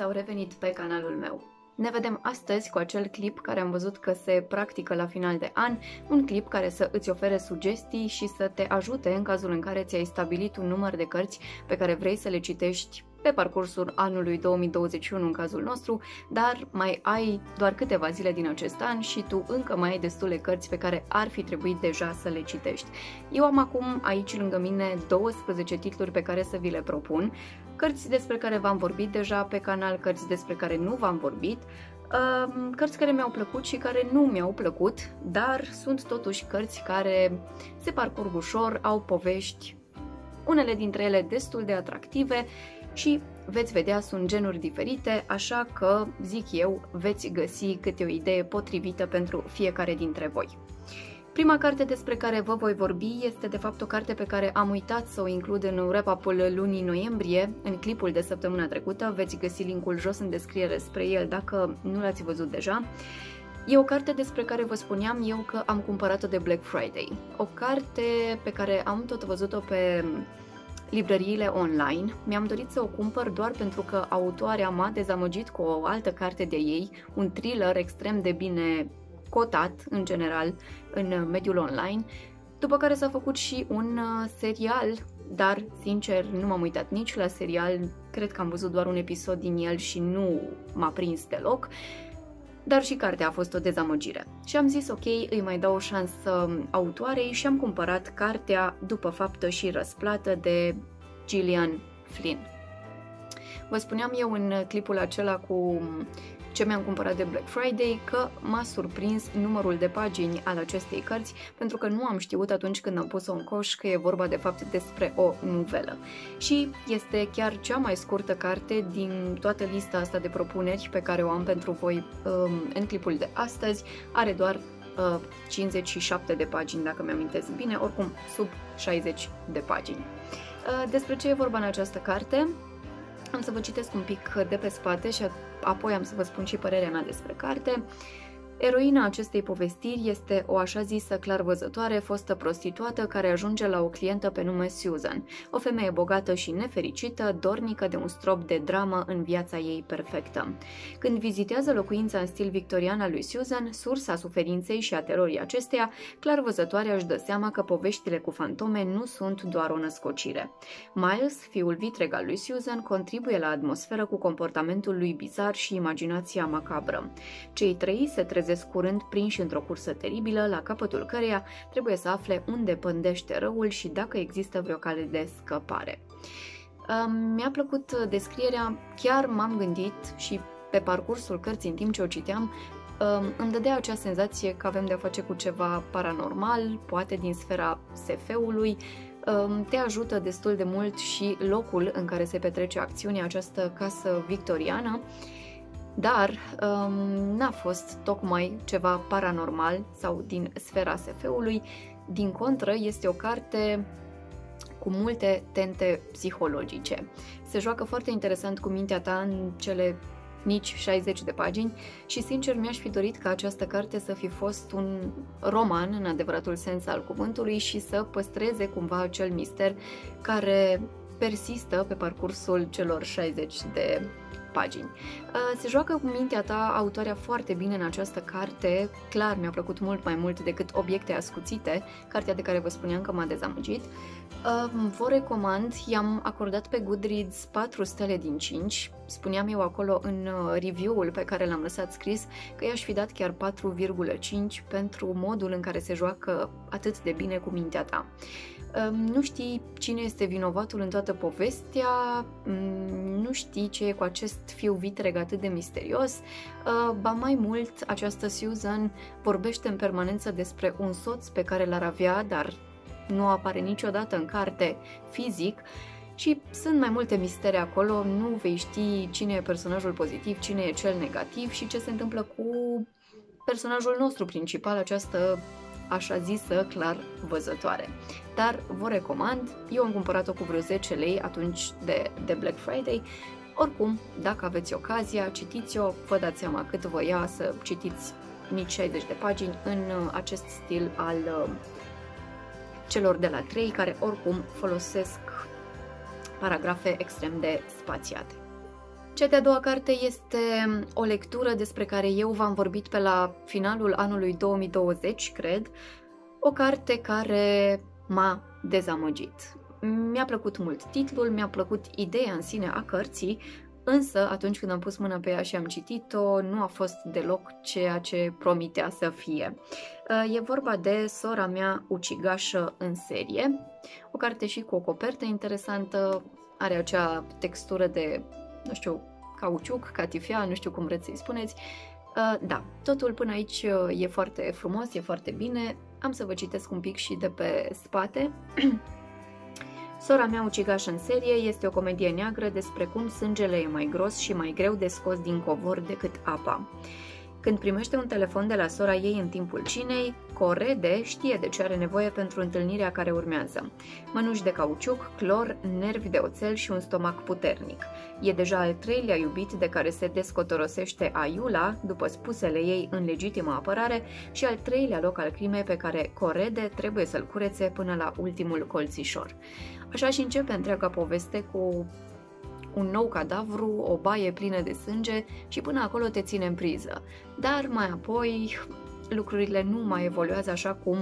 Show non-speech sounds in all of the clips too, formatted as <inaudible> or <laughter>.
băieți au revenit pe canalul meu. Ne vedem astăzi cu acel clip care am văzut că se practică la final de an, un clip care să îți ofere sugestii și să te ajute în cazul în care ți-ai stabilit un număr de cărți pe care vrei să le citești pe parcursul anului 2021 în cazul nostru, dar mai ai doar câteva zile din acest an și tu încă mai ai destule cărți pe care ar fi trebuit deja să le citești. Eu am acum aici lângă mine 12 titluri pe care să vi le propun, cărți despre care v-am vorbit deja pe canal, cărți despre care nu v-am vorbit, um, cărți care mi-au plăcut și care nu mi-au plăcut, dar sunt totuși cărți care se parcurg ușor, au povești, unele dintre ele destul de atractive și veți vedea sunt genuri diferite, așa că, zic eu, veți găsi câte o idee potrivită pentru fiecare dintre voi. Prima carte despre care vă voi vorbi este de fapt o carte pe care am uitat să o includ în wrap-up-ul lunii noiembrie, în clipul de săptămâna trecută, veți găsi linkul jos în descriere spre el dacă nu l-ați văzut deja. E o carte despre care vă spuneam eu că am cumpărat-o de Black Friday. O carte pe care am tot văzut-o pe librăriile online. Mi-am dorit să o cumpăr doar pentru că autoarea m-a dezamăgit cu o altă carte de ei, un thriller extrem de bine cotat în general în mediul online, după care s-a făcut și un uh, serial, dar sincer nu m-am uitat nici la serial, cred că am văzut doar un episod din el și nu m-a prins deloc dar și cartea a fost o dezamăgire. Și am zis ok, îi mai dau o șansă autoarei și am cumpărat cartea după faptă și răsplată de Gillian Flynn. Vă spuneam eu în clipul acela cu ce mi-am cumpărat de Black Friday, că m-a surprins numărul de pagini al acestei cărți, pentru că nu am știut atunci când am pus-o în coș că e vorba de fapt despre o novelă. Și este chiar cea mai scurtă carte din toată lista asta de propuneri pe care o am pentru voi um, în clipul de astăzi. Are doar uh, 57 de pagini, dacă mi-amintesc bine, oricum sub 60 de pagini. Uh, despre ce e vorba în această carte? Am să vă citesc un pic de pe spate și apoi am să vă spun și părerea mea despre carte. Eroina acestei povestiri este o așa zisă clarvăzătoare fostă prostituată care ajunge la o clientă pe nume Susan, o femeie bogată și nefericită, dornică de un strop de dramă în viața ei perfectă. Când vizitează locuința în stil victorian al lui Susan, sursa suferinței și a terorii acesteia, clarvăzătoarea își dă seama că poveștile cu fantome nu sunt doar o născocire. Miles, fiul vitreg al lui Susan, contribuie la atmosferă cu comportamentul lui bizar și imaginația macabră. Cei trei se trezesc trezesc curând prinși într-o cursă teribilă, la capătul căreia trebuie să afle unde pândește răul și dacă există vreo cale de scăpare. Mi-a plăcut descrierea, chiar m-am gândit și pe parcursul cărții, în timp ce o citeam, îmi dădea acea senzație că avem de-a face cu ceva paranormal, poate din sfera SF-ului, te ajută destul de mult și locul în care se petrece acțiunea această casă victoriană dar um, n-a fost tocmai ceva paranormal sau din sfera SF-ului. Din contră, este o carte cu multe tente psihologice. Se joacă foarte interesant cu mintea ta în cele nici 60 de pagini și sincer mi-aș fi dorit ca această carte să fi fost un roman în adevăratul sens al cuvântului și să păstreze cumva acel mister care persistă pe parcursul celor 60 de pagini. Uh, se joacă cu mintea ta autoarea foarte bine în această carte, clar mi-a plăcut mult mai mult decât Obiecte ascuțite, cartea de care vă spuneam că m-a dezamăgit. Uh, vă recomand, i-am acordat pe Goodreads 4 stele din 5, spuneam eu acolo în uh, review-ul pe care l-am lăsat scris că i-aș fi dat chiar 4,5 pentru modul în care se joacă atât de bine cu mintea ta nu știi cine este vinovatul în toată povestea, mm, nu știi ce e cu acest fiu vitreg atât de misterios, uh, ba mai mult, această Susan vorbește în permanență despre un soț pe care l-ar avea, dar nu apare niciodată în carte fizic, și sunt mai multe mistere acolo, nu vei ști cine e personajul pozitiv, cine e cel negativ și ce se întâmplă cu personajul nostru principal, această așa zisă clar văzătoare. Dar vă recomand, eu am cumpărat-o cu vreo 10 lei atunci de, de Black Friday, oricum, dacă aveți ocazia, citiți-o, vă dați seama cât vă ia să citiți nici 60 de pagini în uh, acest stil al uh, celor de la 3, care oricum folosesc paragrafe extrem de spațiate. Cea de-a doua carte este o lectură despre care eu v-am vorbit pe la finalul anului 2020, cred. O carte care m-a dezamăgit. Mi-a plăcut mult titlul, mi-a plăcut ideea în sine a cărții, însă atunci când am pus mâna pe ea și am citit-o, nu a fost deloc ceea ce promitea să fie. E vorba de Sora mea ucigașă în serie, o carte și cu o copertă interesantă, are acea textură de, nu știu, cauciuc, catifea, nu știu cum vreți să-i spuneți. Da, totul până aici e foarte frumos, e foarte bine. Am să vă citesc un pic și de pe spate. <clears throat> Sora mea ucigaș în serie este o comedie neagră despre cum sângele e mai gros și mai greu de scos din covor decât apa. Când primește un telefon de la sora ei în timpul cinei, Corede știe de ce are nevoie pentru întâlnirea care urmează. Mănuși de cauciuc, clor, nervi de oțel și un stomac puternic. E deja al treilea iubit de care se descotorosește Aiula, după spusele ei în legitimă apărare, și al treilea loc al crimei pe care Corede trebuie să-l curețe până la ultimul colțișor. Așa și începe întreaga poveste cu un nou cadavru, o baie plină de sânge și până acolo te ține în priză. Dar mai apoi lucrurile nu mai evoluează așa cum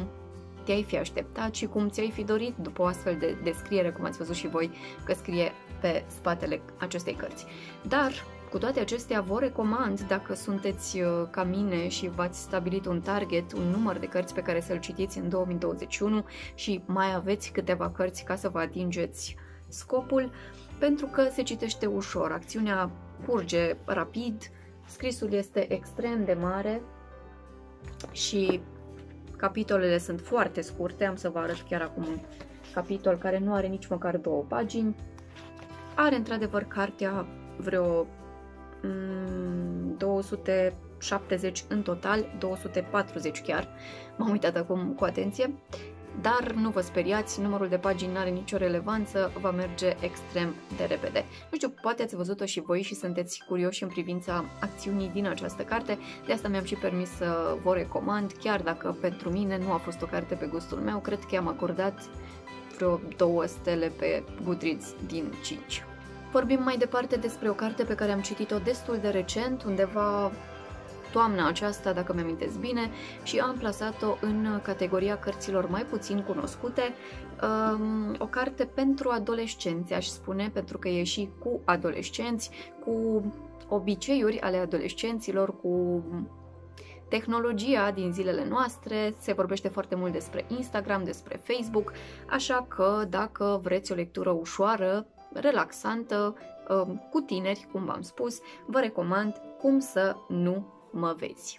te-ai fi așteptat și cum ți-ai fi dorit după o astfel de descriere, cum ați văzut și voi că scrie pe spatele acestei cărți. Dar cu toate acestea, vă recomand, dacă sunteți uh, ca mine și v-ați stabilit un target, un număr de cărți pe care să-l citiți în 2021 și mai aveți câteva cărți ca să vă atingeți scopul, pentru că se citește ușor, acțiunea curge rapid, scrisul este extrem de mare și capitolele sunt foarte scurte, am să vă arăt chiar acum un capitol care nu are nici măcar două pagini. Are într-adevăr cartea vreo 270 mm, în total, 240 chiar, m-am uitat acum cu atenție, dar nu vă speriați, numărul de pagini nu are nicio relevanță, va merge extrem de repede. Nu știu, poate ați văzut-o și voi și sunteți curioși în privința acțiunii din această carte, de asta mi-am și permis să vă recomand, chiar dacă pentru mine nu a fost o carte pe gustul meu, cred că i-am acordat vreo două stele pe Goodreads din 5. Vorbim mai departe despre o carte pe care am citit-o destul de recent, undeva toamna aceasta, dacă mi amintesc bine, și am plasat-o în categoria cărților mai puțin cunoscute. Um, o carte pentru adolescenți, aș spune, pentru că e și cu adolescenți, cu obiceiuri ale adolescenților, cu tehnologia din zilele noastre, se vorbește foarte mult despre Instagram, despre Facebook, așa că dacă vreți o lectură ușoară, relaxantă, um, cu tineri, cum v-am spus, vă recomand cum să nu mă vezi.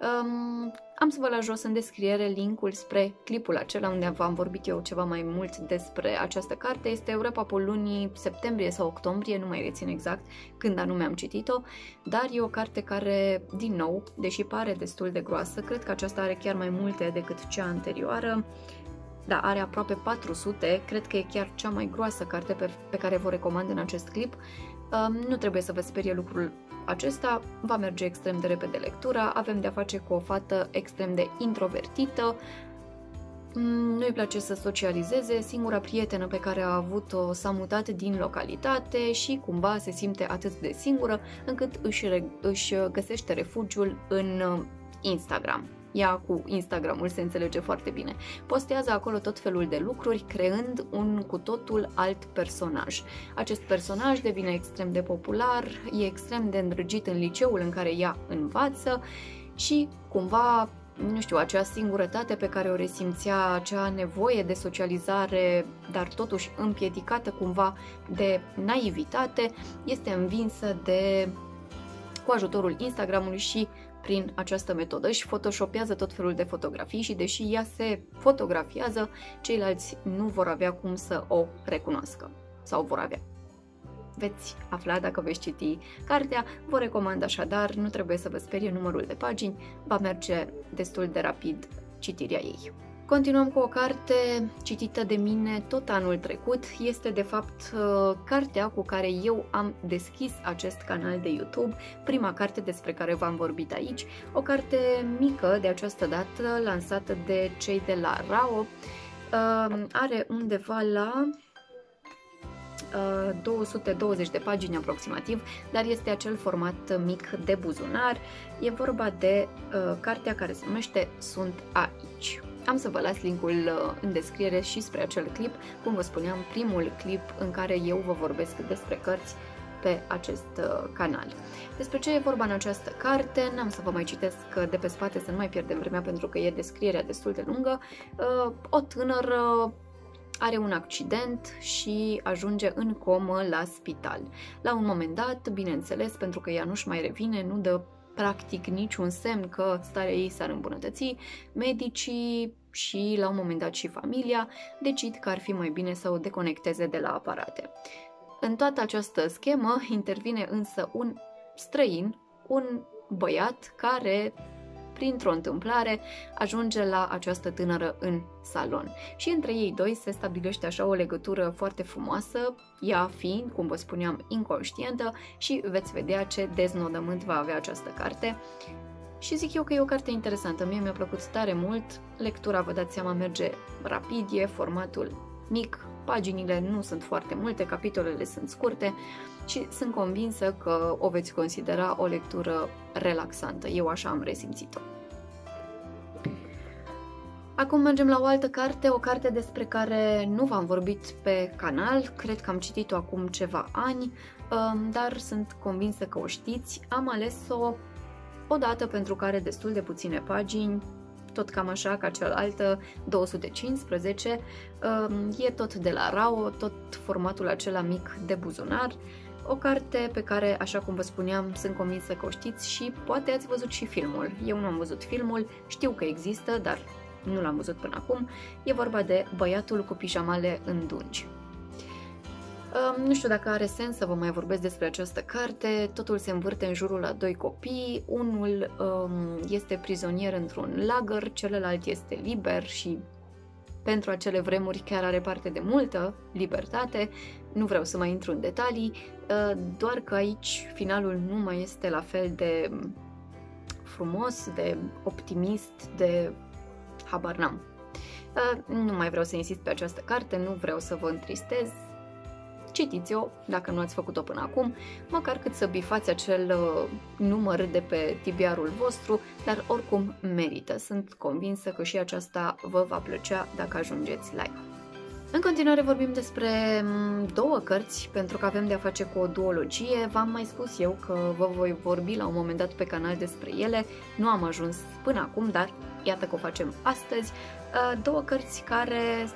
Um, am să vă las jos în descriere linkul spre clipul acela unde v-am vorbit eu ceva mai mult despre această carte. Este Europa pe lunii septembrie sau octombrie, nu mai rețin exact când anume am citit-o, dar e o carte care, din nou, deși pare destul de groasă, cred că aceasta are chiar mai multe decât cea anterioară. Da, are aproape 400, cred că e chiar cea mai groasă carte pe, pe care vă recomand în acest clip. Um, nu trebuie să vă sperie lucrul acesta, va merge extrem de repede lectura, avem de-a face cu o fată extrem de introvertită, mm, nu-i place să socializeze, singura prietenă pe care a avut-o s-a mutat din localitate și cumva se simte atât de singură încât își, își găsește refugiul în uh, Instagram ea cu Instagramul se înțelege foarte bine. Postează acolo tot felul de lucruri, creând un cu totul alt personaj. Acest personaj devine extrem de popular, e extrem de îndrăgit în liceul în care ea învață și cumva nu știu, acea singurătate pe care o resimțea, acea nevoie de socializare, dar totuși împiedicată cumva de naivitate, este învinsă de cu ajutorul Instagramului și prin această metodă își photoshopează tot felul de fotografii și deși ea se fotografiază, ceilalți nu vor avea cum să o recunoască sau vor avea. Veți afla dacă veți citi cartea, vă recomand așadar, nu trebuie să vă sperie numărul de pagini, va merge destul de rapid citirea ei. Continuăm cu o carte citită de mine tot anul trecut. Este de fapt uh, cartea cu care eu am deschis acest canal de YouTube, prima carte despre care v-am vorbit aici, o carte mică de această dată, lansată de cei de la RAO. Uh, are undeva la 220 uh, de pagini aproximativ, dar este acel format mic de buzunar. E vorba de uh, cartea care se numește Sunt aici. Am să vă las linkul uh, în descriere și spre acel clip, cum vă spuneam, primul clip în care eu vă vorbesc despre cărți pe acest uh, canal. Despre ce e vorba în această carte, n-am să vă mai citesc de pe spate să nu mai pierdem vremea pentru că e descrierea destul de lungă. Uh, o tânără are un accident și ajunge în comă la spital. La un moment dat, bineînțeles, pentru că ea nu-și mai revine, nu dă practic niciun semn că starea ei s-ar îmbunătăți, medicii și la un moment dat și familia decid că ar fi mai bine să o deconecteze de la aparate. În toată această schemă intervine însă un străin, un băiat care printr-o întâmplare, ajunge la această tânără în salon. Și între ei doi se stabilește așa o legătură foarte frumoasă, ea fiind, cum vă spuneam, inconștientă și veți vedea ce deznodământ va avea această carte. Și zic eu că e o carte interesantă, mie mi-a plăcut tare mult, lectura, vă dați seama, merge rapid, e formatul mic, paginile nu sunt foarte multe, capitolele sunt scurte și sunt convinsă că o veți considera o lectură relaxantă. Eu așa am resimțit-o. Acum mergem la o altă carte, o carte despre care nu v-am vorbit pe canal, cred că am citit-o acum ceva ani, um, dar sunt convinsă că o știți. Am ales-o o dată pentru care destul de puține pagini, tot cam așa ca cealaltă, 215, um, e tot de la RAO, tot formatul acela mic de buzunar, o carte pe care, așa cum vă spuneam, sunt convinsă că o știți și poate ați văzut și filmul. Eu nu am văzut filmul, știu că există, dar nu l-am văzut până acum. E vorba de Băiatul cu pijamale în dungi. Um, nu știu dacă are sens să vă mai vorbesc despre această carte, totul se învârte în jurul a doi copii, unul um, este prizonier într-un lagăr, celălalt este liber și pentru acele vremuri chiar are parte de multă libertate, nu vreau să mai intru în detalii, uh, doar că aici finalul nu mai este la fel de frumos, de optimist, de habar n-am. Uh, nu mai vreau să insist pe această carte, nu vreau să vă întristez, citiți-o dacă nu ați făcut-o până acum, măcar cât să bifați acel uh, număr de pe tibiarul vostru, dar oricum merită. Sunt convinsă că și aceasta vă va plăcea dacă ajungeți la ea. În continuare vorbim despre mm, două cărți, pentru că avem de a face cu o duologie. V-am mai spus eu că vă voi vorbi la un moment dat pe canal despre ele. Nu am ajuns până acum, dar iată că o facem astăzi. Uh, două cărți care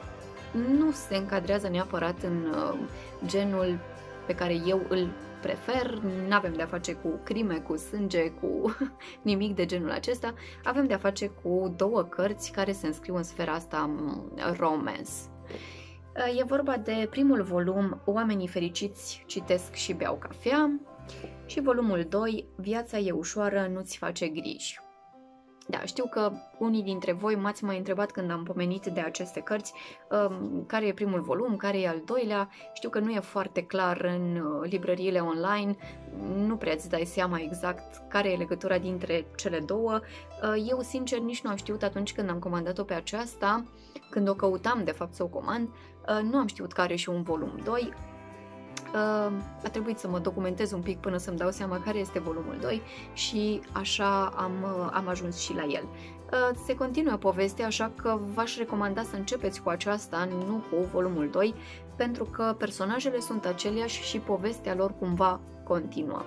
nu se încadrează neapărat în uh, genul pe care eu îl prefer, nu avem de-a face cu crime, cu sânge, cu <laughs> nimic de genul acesta, avem de-a face cu două cărți care se înscriu în sfera asta mm, romance. Uh, e vorba de primul volum Oamenii fericiți citesc și beau cafea și volumul 2 Viața e ușoară, nu-ți face griji. Da, știu că unii dintre voi m-ați mai întrebat când am pomenit de aceste cărți um, care e primul volum, care e al doilea. Știu că nu e foarte clar în uh, librăriile online, nu prea îți dai seama exact care e legătura dintre cele două. Uh, eu, sincer, nici nu am știut atunci când am comandat-o pe aceasta, când o căutam, de fapt, să o comand, uh, nu am știut care e și un volum 2 a trebuit să mă documentez un pic până să-mi dau seama care este volumul 2 și așa am, am ajuns și la el. Se continuă povestea, așa că v-aș recomanda să începeți cu aceasta, nu cu volumul 2, pentru că personajele sunt aceleași și povestea lor cumva continuă.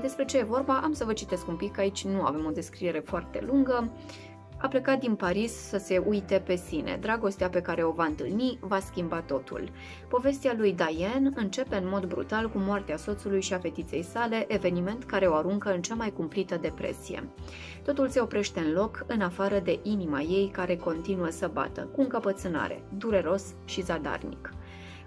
Despre ce e vorba, am să vă citesc un pic, aici nu avem o descriere foarte lungă. A plecat din Paris să se uite pe sine. Dragostea pe care o va întâlni va schimba totul. Povestea lui Diane începe în mod brutal cu moartea soțului și a fetiței sale, eveniment care o aruncă în cea mai cumplită depresie. Totul se oprește în loc, în afară de inima ei care continuă să bată, cu încăpățânare, dureros și zadarnic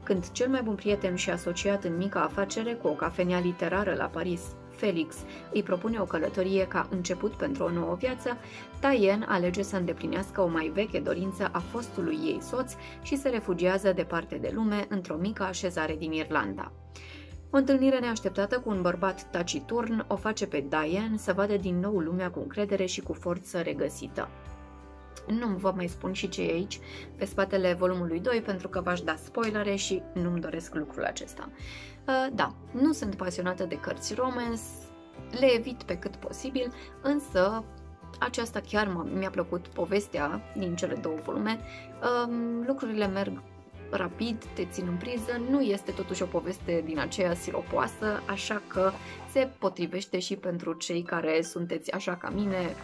când cel mai bun prieten și asociat în mica afacere cu o cafenea literară la Paris Felix îi propune o călătorie ca început pentru o nouă viață, Tayen alege să îndeplinească o mai veche dorință a fostului ei soț și se refugiază departe de lume într-o mică așezare din Irlanda. O întâlnire neașteptată cu un bărbat taciturn o face pe Diane să vadă din nou lumea cu încredere și cu forță regăsită. Nu vă mai spun și ce e aici pe spatele volumului 2 pentru că v-aș da spoilere și nu-mi doresc lucrul acesta. Uh, da, nu sunt pasionată de cărți romance, le evit pe cât posibil, însă aceasta chiar mi-a plăcut povestea din cele două volume. Um, lucrurile merg rapid, te țin în priză, nu este totuși o poveste din aceea siropoasă, așa că se potrivește și pentru cei care sunteți așa ca mine,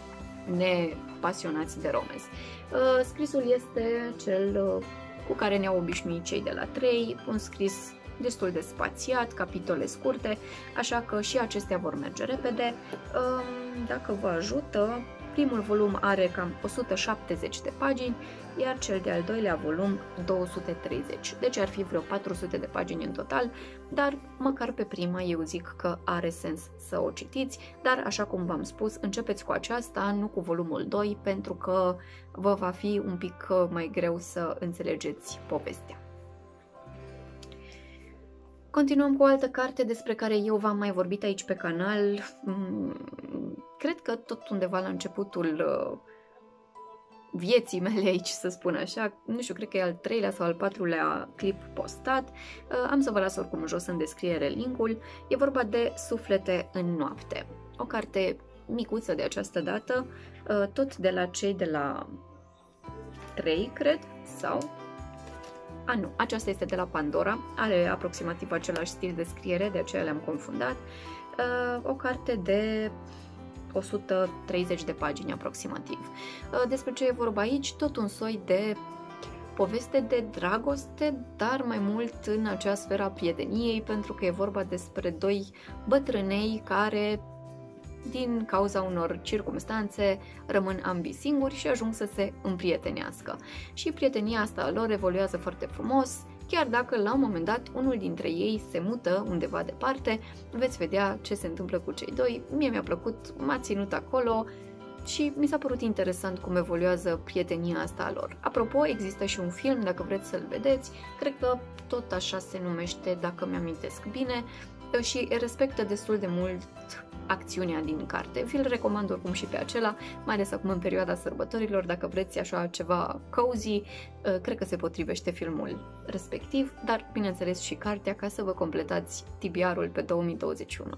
nepasionați de romance. Uh, scrisul este cel uh, cu care ne-au obișnuit cei de la 3, un scris destul de spațiat, capitole scurte, așa că și acestea vor merge repede. Um, dacă vă ajută, primul volum are cam 170 de pagini, iar cel de-al doilea volum 230, deci ar fi vreo 400 de pagini în total, dar măcar pe prima eu zic că are sens să o citiți, dar așa cum v-am spus, începeți cu aceasta, nu cu volumul 2, pentru că vă va fi un pic mai greu să înțelegeți povestea. Continuăm cu o altă carte despre care eu v-am mai vorbit aici pe canal. Mm, cred că tot undeva la începutul uh, vieții mele aici, să spun așa. Nu știu, cred că e al treilea sau al patrulea clip postat. Uh, am să vă las oricum jos în descriere linkul. E vorba de Suflete în noapte. O carte micuță de această dată, uh, tot de la cei de la 3, cred, sau a, nu, aceasta este de la Pandora, are aproximativ același stil de scriere, de aceea le-am confundat. Uh, o carte de 130 de pagini aproximativ. Uh, despre ce e vorba aici? Tot un soi de poveste de dragoste, dar mai mult în acea sfera prieteniei, pentru că e vorba despre doi bătrânei care din cauza unor circumstanțe rămân ambii singuri și ajung să se împrietenească. Și prietenia asta lor evoluează foarte frumos, chiar dacă la un moment dat unul dintre ei se mută undeva departe, veți vedea ce se întâmplă cu cei doi. Mie mi-a plăcut, m-a ținut acolo, și mi s-a părut interesant cum evoluează prietenia asta a lor. Apropo, există și un film, dacă vreți să-l vedeți, cred că tot așa se numește, dacă mi-amintesc bine, și respectă destul de mult acțiunea din carte. Vi-l recomand oricum și pe acela, mai ales acum în perioada sărbătorilor, dacă vreți așa ceva cozy, uh, cred că se potrivește filmul respectiv, dar bineînțeles și cartea ca să vă completați tibiarul pe 2021.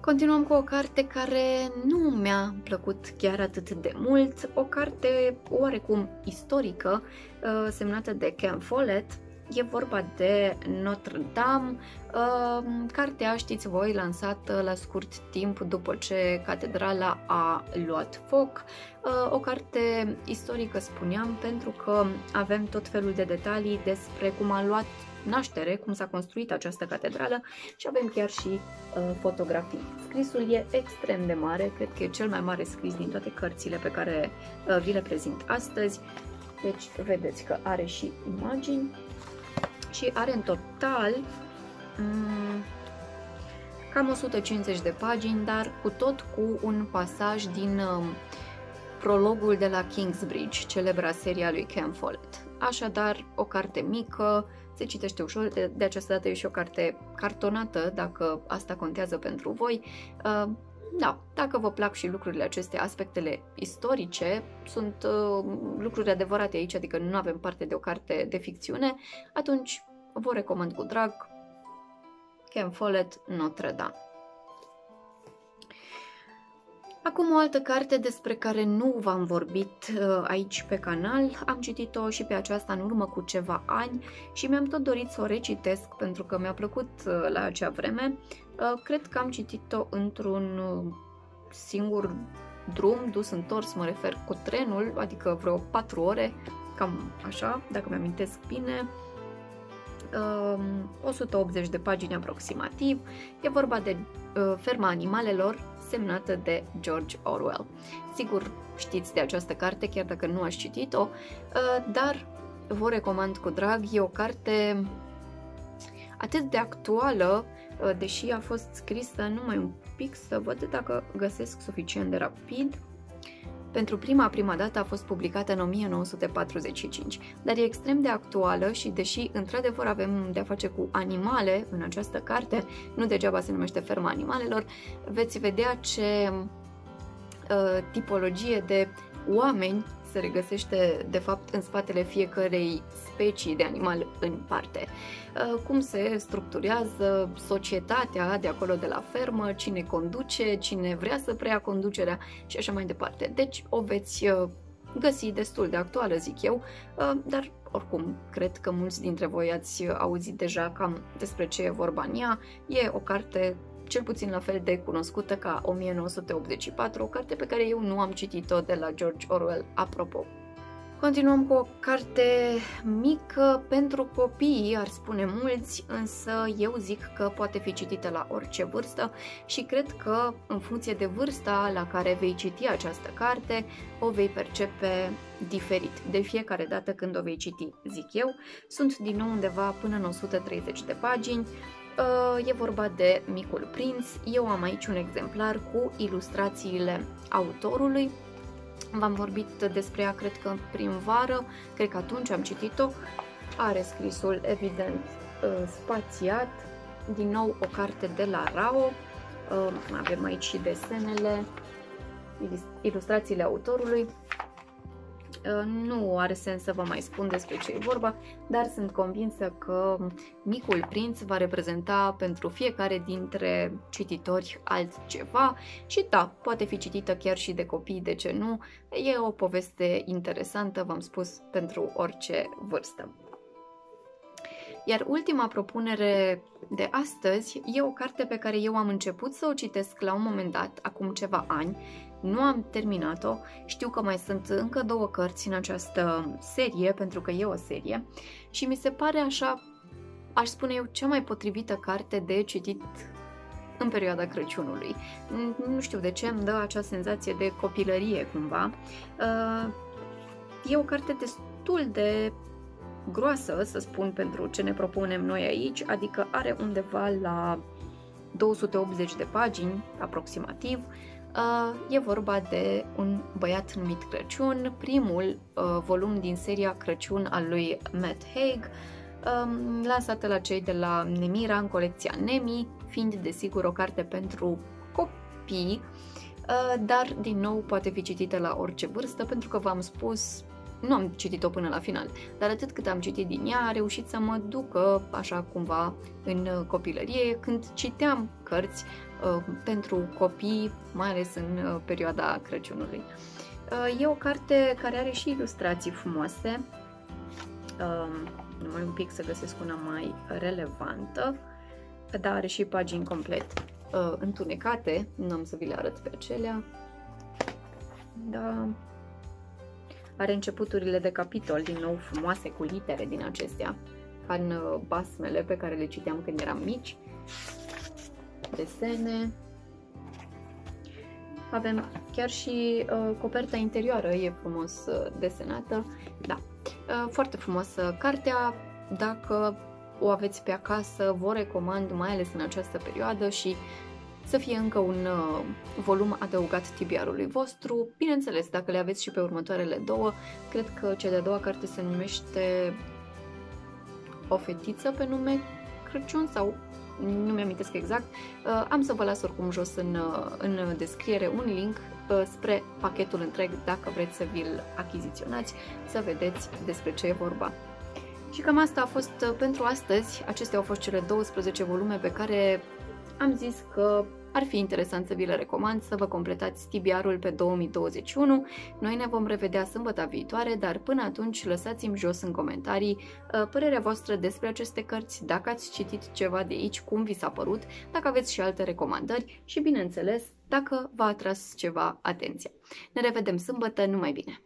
Continuăm cu o carte care nu mi-a plăcut chiar atât de mult, o carte oarecum istorică, uh, semnată de Ken Follett, E vorba de Notre Dame, uh, cartea, știți voi, lansată la scurt timp după ce catedrala a luat foc. Uh, o carte istorică, spuneam, pentru că avem tot felul de detalii despre cum a luat naștere, cum s-a construit această catedrală și avem chiar și uh, fotografii. Scrisul e extrem de mare, cred că e cel mai mare scris din toate cărțile pe care uh, vi le prezint astăzi. Deci vedeți că are și imagini și are în total um, cam 150 de pagini, dar cu tot cu un pasaj din um, prologul de la Kingsbridge, celebra seria lui Ken Follett. Așadar, o carte mică, se citește ușor, de, de această dată e și o carte cartonată, dacă asta contează pentru voi. Uh, da, dacă vă plac și lucrurile acestea, aspectele istorice, sunt uh, lucruri adevărate aici, adică nu avem parte de o carte de ficțiune, atunci vă recomand cu drag Ken Follett, Notre Dame. Acum o altă carte despre care nu v-am vorbit uh, aici pe canal, am citit-o și pe aceasta în urmă cu ceva ani și mi-am tot dorit să o recitesc pentru că mi-a plăcut uh, la acea vreme. Uh, cred că am citit-o într-un singur drum, dus întors, mă refer cu trenul, adică vreo 4 ore, cam așa, dacă mi-amintesc bine. 180 de pagini aproximativ. E vorba de Ferma animalelor, semnată de George Orwell. Sigur, știți de această carte, chiar dacă nu ați citit-o, dar vă recomand cu drag. E o carte atât de actuală, deși a fost scrisă numai un pic să văd dacă găsesc suficient de rapid. Pentru prima prima dată a fost publicată în 1945, dar e extrem de actuală și deși într-adevăr avem de-a face cu animale în această carte, nu degeaba se numește Ferma Animalelor, veți vedea ce uh, tipologie de oameni se regăsește de fapt în spatele fiecărei specii de animal în parte. Uh, cum se structurează societatea de acolo de la fermă, cine conduce, cine vrea să preia conducerea și așa mai departe. Deci o veți uh, găsi destul de actuală, zic eu, uh, dar oricum, cred că mulți dintre voi ați auzit deja cam despre ce e vorba în ea. E o carte cel puțin la fel de cunoscută ca 1984, o carte pe care eu nu am citit-o de la George Orwell, apropo. Continuăm cu o carte mică pentru copii, ar spune mulți, însă eu zic că poate fi citită la orice vârstă și cred că în funcție de vârsta la care vei citi această carte, o vei percepe diferit. De fiecare dată când o vei citi, zic eu, sunt din nou undeva până în 130 de pagini, Uh, e vorba de Micul Prinț. Eu am aici un exemplar cu ilustrațiile autorului. V-am vorbit despre ea, cred că prin vară, cred că atunci am citit-o. Are scrisul, evident, uh, spațiat. Din nou o carte de la Rao. Uh, avem aici și desenele, ilustrațiile autorului. Uh, nu are sens să vă mai spun despre ce e vorba, dar sunt convinsă că Micul Prinț va reprezenta pentru fiecare dintre cititori altceva și da, poate fi citită chiar și de copii, de ce nu? E o poveste interesantă, v-am spus, pentru orice vârstă. Iar ultima propunere de astăzi e o carte pe care eu am început să o citesc la un moment dat, acum ceva ani, nu am terminat-o, știu că mai sunt încă două cărți în această serie, pentru că e o serie, și mi se pare așa, aș spune eu, cea mai potrivită carte de citit în perioada Crăciunului. Nu știu de ce îmi dă acea senzație de copilărie cumva. Uh, e o carte destul de groasă, să spun, pentru ce ne propunem noi aici, adică are undeva la 280 de pagini aproximativ, Uh, e vorba de un băiat numit Crăciun, primul uh, volum din seria Crăciun al lui Matt Haig, um, lansată la cei de la Nemira în colecția Nemi, fiind desigur o carte pentru copii, uh, dar din nou poate fi citită la orice vârstă, pentru că v-am spus, nu am citit-o până la final, dar atât cât am citit din ea, a reușit să mă ducă așa cumva în copilărie, când citeam cărți Uh, pentru copii, mai ales în uh, perioada Crăciunului. Uh, e o carte care are și ilustrații frumoase, numai un pic să găsesc una mai relevantă, dar are și pagini complet întunecate, nu am să vi le arăt pe acelea, da. Are începuturile de capitol, din nou frumoase, cu litere din acestea, ca în basmele pe care le citeam când eram mici desene. Avem chiar și uh, coperta interioară, e frumos uh, desenată. Da, uh, foarte frumoasă cartea. Dacă o aveți pe acasă, vă recomand, mai ales în această perioadă și să fie încă un uh, volum adăugat tibiarului vostru. Bineînțeles, dacă le aveți și pe următoarele două, cred că cea de-a doua carte se numește O fetiță pe nume Crăciun sau nu mi-am exact, uh, am să vă las oricum jos în, uh, în descriere un link uh, spre pachetul întreg dacă vreți să vi-l achiziționați, să vedeți despre ce e vorba. Și cam asta a fost pentru astăzi. Acestea au fost cele 12 volume pe care am zis că ar fi interesant să vi le recomand să vă completați tibiarul pe 2021. Noi ne vom revedea sâmbătă viitoare, dar până atunci lăsați-mi jos în comentarii uh, părerea voastră despre aceste cărți, dacă ați citit ceva de aici, cum vi s-a părut, dacă aveți și alte recomandări și, bineînțeles, dacă v-a atras ceva atenția. Ne revedem sâmbătă, numai bine!